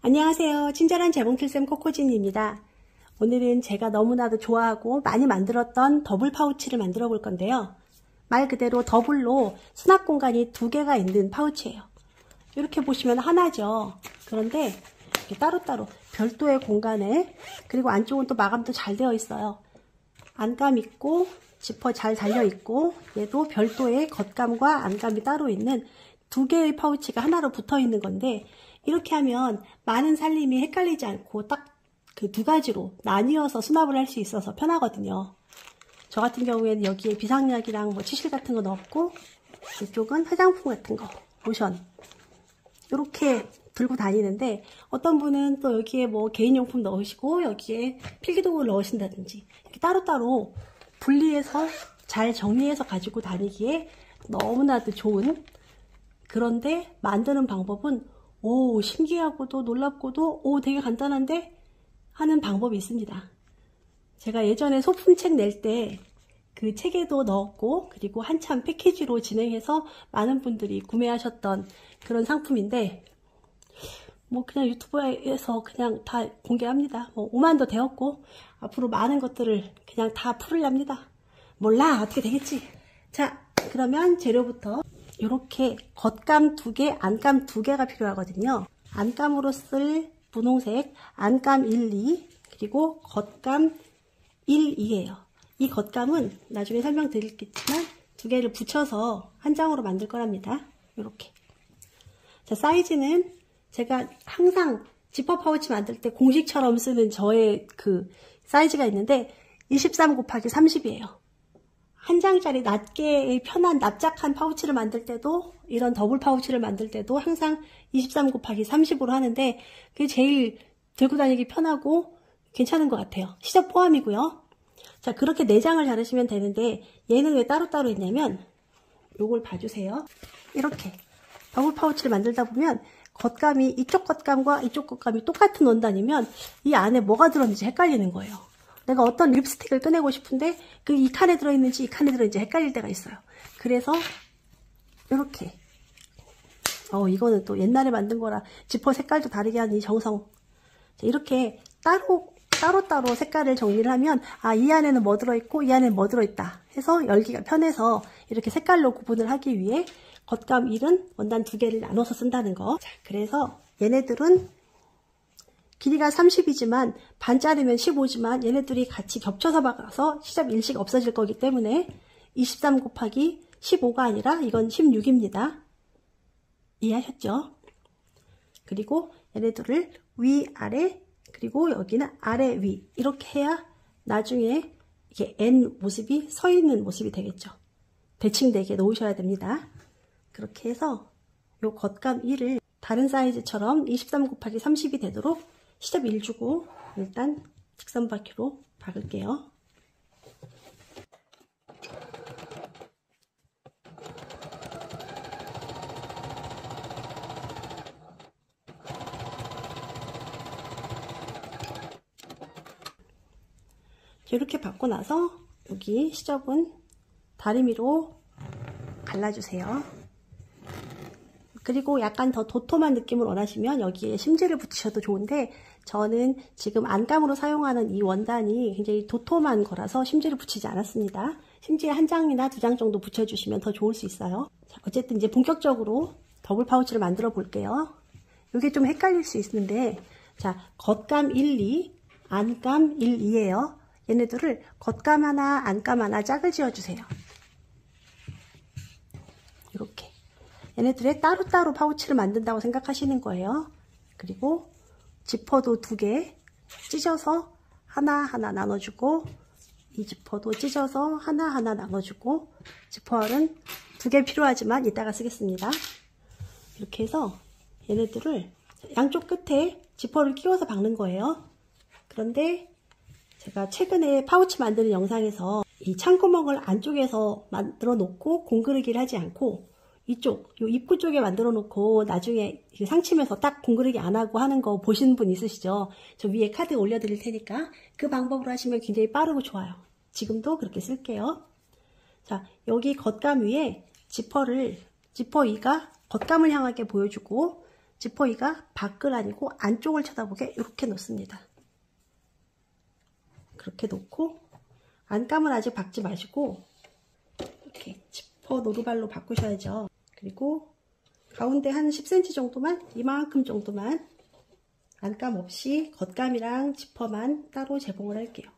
안녕하세요. 친절한 재봉틀쌤 코코진입니다. 오늘은 제가 너무나도 좋아하고 많이 만들었던 더블 파우치를 만들어 볼 건데요. 말 그대로 더블로 수납 공간이 두 개가 있는 파우치예요. 이렇게 보시면 하나죠. 그런데 따로따로 별도의 공간에 그리고 안쪽은 또 마감도 잘 되어 있어요. 안감 있고 지퍼 잘 달려 있고 얘도 별도의 겉감과 안감이 따로 있는 두 개의 파우치가 하나로 붙어 있는 건데 이렇게 하면 많은 살림이 헷갈리지 않고 딱 그 두 가지로 나뉘어서 수납을 할 수 있어서 편하거든요. 저 같은 경우에는 여기에 비상약이랑 뭐 치실 같은 거 넣었고 이쪽은 화장품 같은 거, 로션 이렇게 들고 다니는데 어떤 분은 또 여기에 뭐 개인용품 넣으시고 여기에 필기도구를 넣으신다든지 이렇게 따로따로 분리해서 잘 정리해서 가지고 다니기에 너무나도 좋은 그런데 만드는 방법은 오 신기하고도 놀랍고도 오 되게 간단한데 하는 방법이 있습니다. 제가 예전에 소품책 낼 때 그 책에도 넣었고 그리고 한참 패키지로 진행해서 많은 분들이 구매하셨던 그런 상품인데 뭐 그냥 유튜브에서 그냥 다 공개합니다. 뭐 5만도 되었고 앞으로 많은 것들을 그냥 다 풀으렵니다. 몰라 어떻게 되겠지. 자 그러면 재료부터 이렇게 겉감 두 개, 안감 두 개가 필요하거든요. 안감으로 쓸 분홍색 안감 1, 2 그리고 겉감 1, 2예요. 이 겉감은 나중에 설명드리겠지만 두 개를 붙여서 한 장으로 만들 거랍니다. 이렇게. 자 사이즈는 제가 항상 지퍼 파우치 만들 때 공식처럼 쓰는 저의 그 사이즈가 있는데 23 곱하기 30이에요. 한 장짜리 낮게 편한 납작한 파우치를 만들 때도 이런 더블 파우치를 만들 때도 항상 23 곱하기 30으로 하는데 그게 제일 들고 다니기 편하고 괜찮은 것 같아요. 시접 포함이고요. 자 그렇게 4장을 자르시면 되는데 얘는 왜 따로따로 있냐면 요걸 봐주세요. 이렇게 더블 파우치를 만들다 보면 겉감이 이쪽 겉감과 이쪽 겉감이 똑같은 원단이면 이 안에 뭐가 들었는지 헷갈리는 거예요. 내가 어떤 립스틱을 꺼내고 싶은데 그 이 칸에 들어있는지 이 칸에 들어있는지 헷갈릴 때가 있어요. 그래서 이렇게. 어 이거는 또 옛날에 만든 거라 지퍼 색깔도 다르게 하는 이 정성. 이렇게 따로 따로따로 색깔을 정리를 하면 아 이 안에는 뭐 들어있고 이 안에는 뭐 들어있다 해서 열기가 편해서 이렇게 색깔로 구분을 하기 위해 겉감 1은 원단 두 개를 나눠서 쓴다는 거. 자, 그래서 얘네들은 길이가 30이지만 반짜리면 15지만 얘네들이 같이 겹쳐서 박아서 시접 일식 없어질 거기 때문에 23 곱하기 15가 아니라 이건 16입니다. 이해하셨죠? 그리고 얘네들을 위, 아래, 그리고 여기는 아래, 위 이렇게 해야 나중에 이게 N 모습이 서 있는 모습이 되겠죠. 대칭되게 놓으셔야 됩니다. 그렇게 해서 요 겉감 1을 다른 사이즈처럼 23 곱하기 30이 되도록 시접 1 주고 일단 직선 바퀴로 박을게요. 이렇게 받고 나서 여기 시접은 다리미로 갈라주세요. 그리고 약간 더 도톰한 느낌을 원하시면 여기에 심지를 붙이셔도 좋은데 저는 지금 안감으로 사용하는 이 원단이 굉장히 도톰한 거라서 심지를 붙이지 않았습니다. 심지에 한 장이나 두 장 정도 붙여주시면 더 좋을 수 있어요. 자, 어쨌든 이제 본격적으로 더블 파우치를 만들어 볼게요. 이게 좀 헷갈릴 수 있는데 자 겉감 1, 2, 안감 1, 2예요. 얘네들을 겉감 하나, 안감 하나 짝을 지어주세요. 이렇게 얘네들의 따로따로 파우치를 만든다고 생각하시는 거예요. 그리고 지퍼도 두 개 찢어서 하나하나 나눠주고 이 지퍼도 찢어서 하나하나 나눠주고 지퍼알은 두개 필요하지만 이따가 쓰겠습니다. 이렇게 해서 얘네들을 양쪽 끝에 지퍼를 끼워서 박는 거예요. 그런데 제가 최근에 파우치 만드는 영상에서 이 창구멍을 안쪽에서 만들어 놓고 공그르기를 하지 않고 이쪽, 요 입구 쪽에 만들어 놓고 나중에 상침해서 딱 공그르기 안 하고 하는 거 보신 분 있으시죠? 저 위에 카드 올려 드릴 테니까 그 방법으로 하시면 굉장히 빠르고 좋아요. 지금도 그렇게 쓸게요. 자, 여기 겉감 위에 지퍼를, 지퍼 2가 겉감을 향하게 보여주고 지퍼이가 밖을 아니고 안쪽을 쳐다보게 이렇게 놓습니다. 그렇게 놓고 안감은 아직 박지 마시고 이렇게 지퍼 노루발로 바꾸셔야죠. 그리고 가운데 한 10cm 정도만 이만큼 정도만 안감 없이 겉감이랑 지퍼만 따로 제공을 할게요.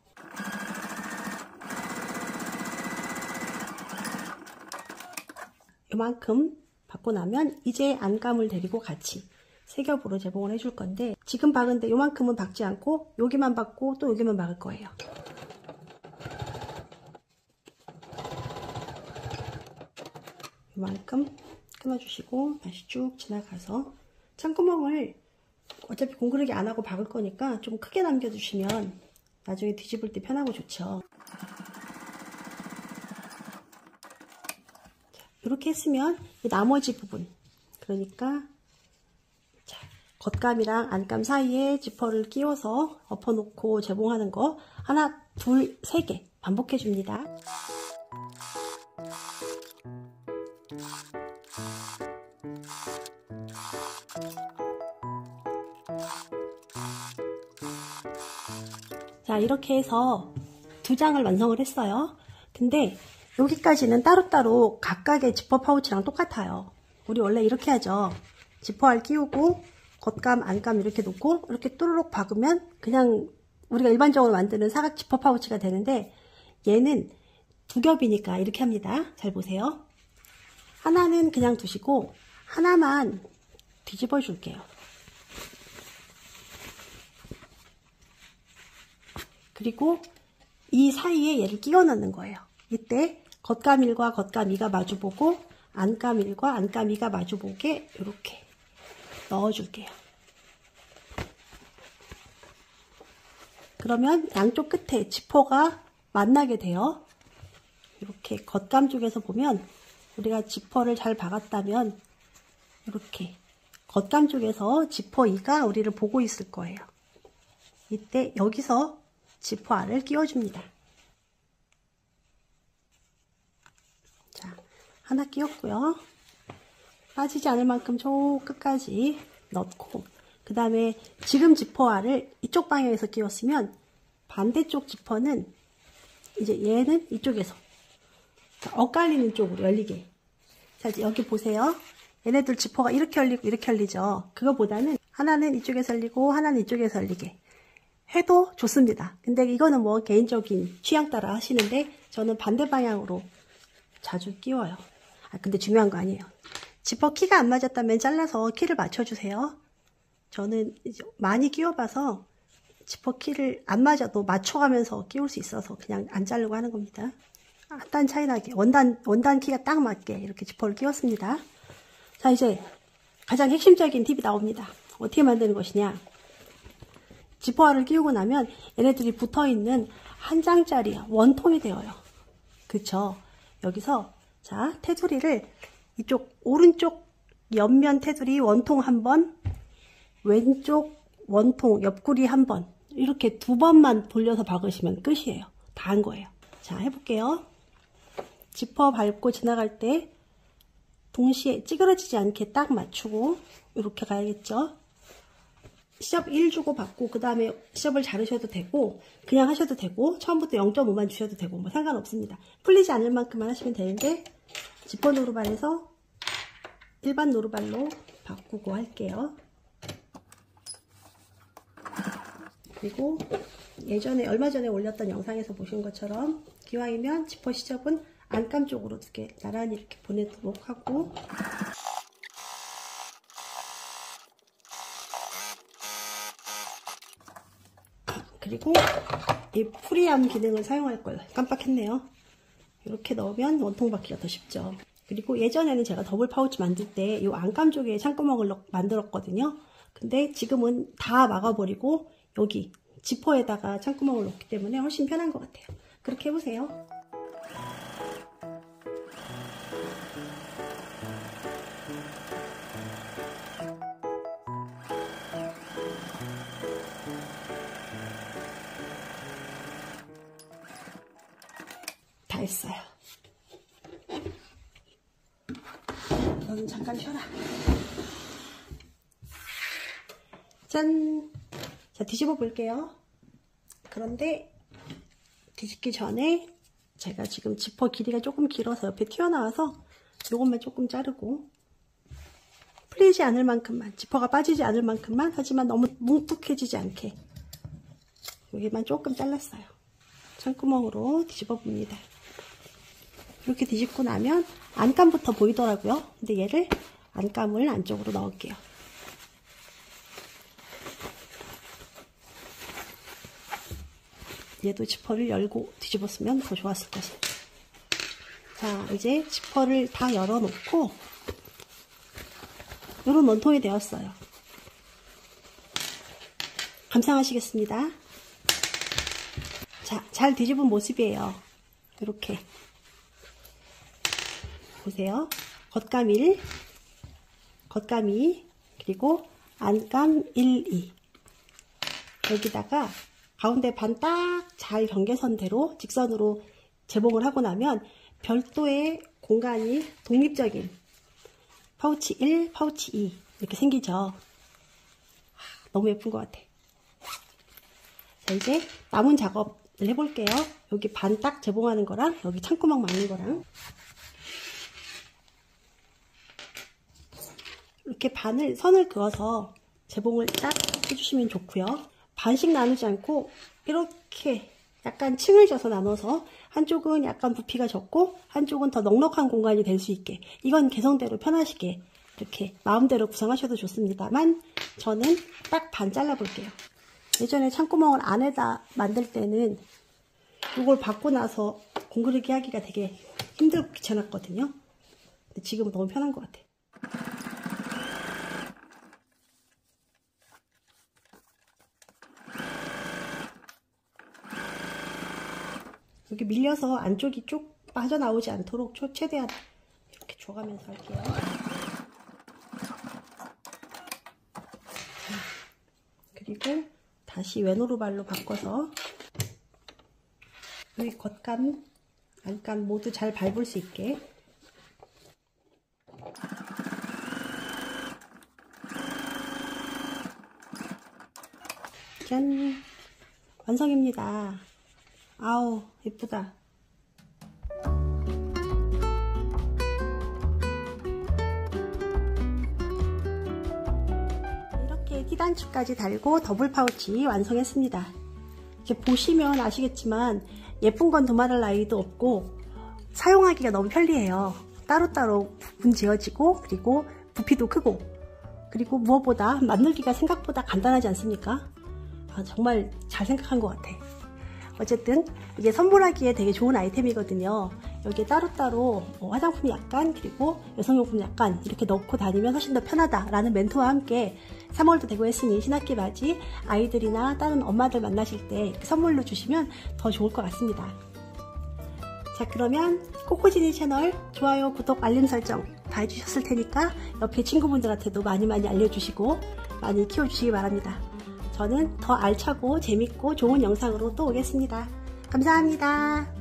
이만큼 받고 나면 이제 안감을 데리고 같이 세 겹으로 제공을 해줄 건데 지금 박은데 요만큼은 박지 않고 여기만 박고 또 여기만 박을 거예요. 이만큼 끊어주시고 다시 쭉 지나가서 창구멍을 어차피 공그르기 안 하고 박을 거니까 좀 크게 남겨주시면 나중에 뒤집을 때 편하고 좋죠. 이렇게 했으면 나머지 부분 그러니까 자, 겉감이랑 안감 사이에 지퍼를 끼워서 엎어놓고 제봉하는 거 하나, 둘, 세 개 반복해 줍니다. 자 이렇게 해서 두 장을 완성을 했어요. 근데 여기까지는 따로따로 각각의 지퍼 파우치랑 똑같아요. 우리 원래 이렇게 하죠. 지퍼알 끼우고 겉감, 안감 이렇게 놓고 이렇게 뚜루룩 박으면 그냥 우리가 일반적으로 만드는 사각 지퍼 파우치가 되는데 얘는 두 겹이니까 이렇게 합니다. 잘 보세요. 하나는 그냥 두시고 하나만 뒤집어 줄게요. 그리고 이 사이에 얘를 끼워 넣는 거예요. 이때 겉감일과 겉감이가 마주보고 안감일과 안감이가 마주보게 이렇게 넣어줄게요. 그러면 양쪽 끝에 지퍼가 만나게 돼요. 이렇게 겉감 쪽에서 보면 우리가 지퍼를 잘 박았다면 이렇게 겉감 쪽에서 지퍼 2가 우리를 보고 있을 거예요. 이때 여기서 지퍼 알을 끼워줍니다. 자, 하나 끼웠고요. 빠지지 않을 만큼 저 끝까지 넣고 그 다음에 지금 지퍼알을 이쪽 방향에서 끼웠으면 반대쪽 지퍼는 이제 얘는 이쪽에서 엇갈리는 쪽으로 열리게 자 여기 보세요 얘네들 지퍼가 이렇게 열리고 이렇게 열리죠 그거보다는 하나는 이쪽에서 열리고 하나는 이쪽에서 열리게 해도 좋습니다 근데 이거는 뭐 개인적인 취향 따라 하시는데 저는 반대 방향으로 자주 끼워요 아 근데 중요한 거 아니에요 지퍼 키가 안 맞았다면 잘라서 키를 맞춰주세요 저는 많이 끼워봐서 지퍼 키를 안 맞아도 맞춰가면서 끼울 수 있어서 그냥 안 자르고 하는 겁니다. 한단 차이 나게 원단 원단 키가 딱 맞게 이렇게 지퍼를 끼웠습니다. 자 이제 가장 핵심적인 팁이 나옵니다. 어떻게 만드는 것이냐? 지퍼알을 끼우고 나면 얘네들이 붙어있는 한 장짜리 원통이 되어요. 그쵸? 여기서 자 테두리를 이쪽 오른쪽 옆면 테두리 원통 한 번, 왼쪽 원통 옆구리 한번 이렇게 두 번만 돌려서 박으시면 끝이에요. 다 한 거예요. 자 해볼게요. 지퍼 밟고 지나갈 때 동시에 찌그러지지 않게 딱 맞추고 이렇게 가야겠죠. 시접 1 주고 받고 그 다음에 시접을 자르셔도 되고 그냥 하셔도 되고 처음부터 0.5만 주셔도 되고 뭐 상관없습니다. 풀리지 않을 만큼만 하시면 되는데 지퍼 노루발에서 일반 노루발로 바꾸고 할게요. 그리고 예전에 얼마 전에 올렸던 영상에서 보신 것처럼 기왕이면 지퍼 시접은 안감 쪽으로 두 개 나란히 이렇게 보내도록 하고 그리고 이 free arm 기능을 사용할 걸 깜빡했네요. 이렇게 넣으면 원통 박기가 더 쉽죠. 그리고 예전에는 제가 더블 파우치 만들 때 이 안감 쪽에 창구멍을 만들었거든요. 근데 지금은 다 막아버리고 여기 지퍼에다가 창구멍을 넣기 때문에 훨씬 편한 것 같아요. 그렇게 해보세요. 다 했어요. 너는 잠깐 쉬어라. 짠! 자, 뒤집어 볼게요. 그런데 뒤집기 전에 제가 지금 지퍼 길이가 조금 길어서 옆에 튀어나와서 이것만 조금 자르고 풀리지 않을 만큼만 지퍼가 빠지지 않을 만큼만 하지만 너무 뭉툭해지지 않게 여기만 조금 잘랐어요. 창구멍으로 뒤집어 봅니다. 이렇게 뒤집고 나면 안감부터 보이더라고요. 근데 얘를 안감을 안쪽으로 넣을게요. 얘도 지퍼를 열고 뒤집었으면 더 좋았을 것이. 자, 이제 지퍼를 다 열어놓고 이런 원통이 되었어요. 감상하시겠습니다. 자, 잘 뒤집은 모습이에요. 이렇게. 보세요. 겉감 1, 겉감 2, 그리고 안감 1, 2. 여기다가 가운데 반 딱 잘 경계선대로 직선으로 재봉을 하고 나면 별도의 공간이 독립적인 파우치 1, 파우치 2 이렇게 생기죠. 너무 예쁜 것 같아. 자 이제 남은 작업을 해볼게요. 여기 반 딱 재봉하는 거랑 여기 창구멍 막는 거랑 이렇게 반을 선을 그어서 재봉을 딱 해주시면 좋고요. 반씩 나누지 않고 이렇게 약간 층을 져서 나눠서 한쪽은 약간 부피가 적고 한쪽은 더 넉넉한 공간이 될 수 있게 이건 개성대로 편하시게 이렇게 마음대로 구성하셔도 좋습니다만 저는 딱 반 잘라 볼게요. 예전에 창구멍을 안에다 만들 때는 이걸 받고 나서 공그르기 하기가 되게 힘들고 귀찮았거든요. 근데 지금은 너무 편한 것 같아요. 여기 밀려서 안쪽이 쭉 빠져나오지 않도록 최대한 이렇게 줘가면서 할게요. 그리고 다시 왼오르발로 바꿔서 여기 겉감, 안감 모두 잘 밟을 수 있게 짠! 완성입니다. 아우 예쁘다. 이렇게 티단추까지 달고 더블 파우치 완성했습니다. 이렇게 보시면 아시겠지만 예쁜 건 두말할 나위도 없고 사용하기가 너무 편리해요. 따로따로 부분 지어지고 그리고 부피도 크고 그리고 무엇보다 만들기가 생각보다 간단하지 않습니까? 아, 정말 잘 생각한 것 같아 어쨌든 이게 선물하기에 되게 좋은 아이템이거든요. 여기에 따로따로 뭐 화장품 약간 그리고 여성용품 약간 이렇게 넣고 다니면 훨씬 더 편하다라는 멘트와 함께 3월도 되고 했으니 신학기 맞이 아이들이나 다른 엄마들 만나실 때 선물로 주시면 더 좋을 것 같습니다. 자 그러면 코코지니 채널 좋아요, 구독, 알림 설정 다 해주셨을 테니까 옆에 친구분들한테도 많이 많이 알려주시고 많이 키워주시기 바랍니다. 저는 더 알차고 재밌고 좋은 영상으로 또 오겠습니다. 감사합니다.